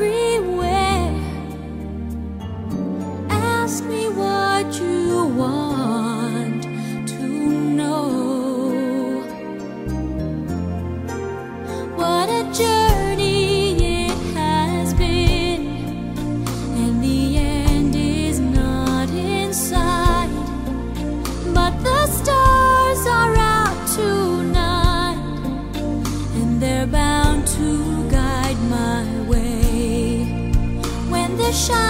free 山